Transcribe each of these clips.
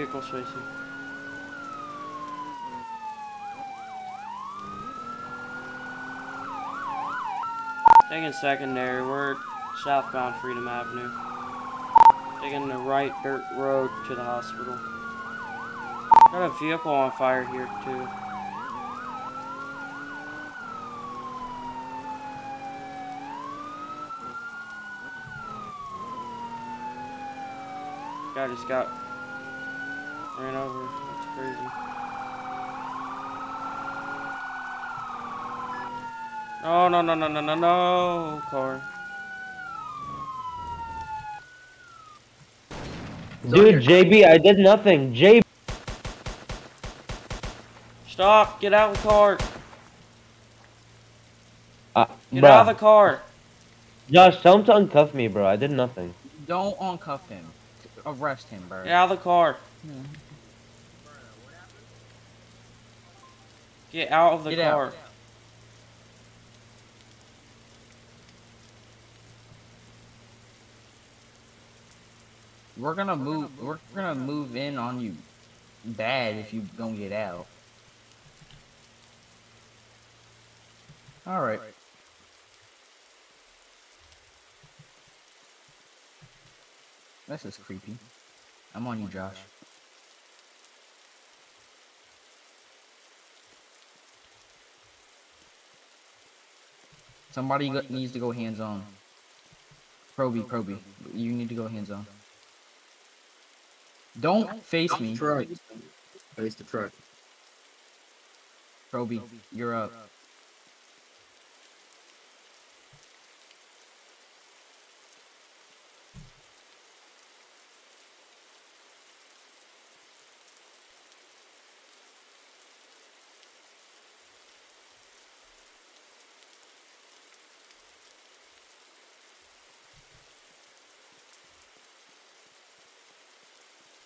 Vehicle spacing. Taking secondary, we're southbound Freedom Avenue. Taking the right dirt road to the hospital. Got a vehicle on fire here too. Guy just got ran over. That's crazy. Oh no no no no no no car. Dude, JB, I did nothing. JB. Stop! Get out of the car! Uh, Get out of the car! Josh, tell him to uncuff me, bro. I did nothing. Don't uncuff him. Arrest him, bro. Get out of the car! Get out of the Get out. car. We're gonna move. We're gonna move in on you bad if you don't get out. All right. This is creepy. I'm on you, Josh. Somebody needs to go hands on. Proby, Proby, you need to go hands on. Don't face me. Face the truck. Proby. You're up.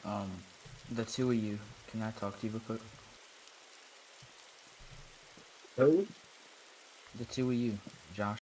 Um, the two of you. Can I talk to you real quick? Who? The two of you, Josh.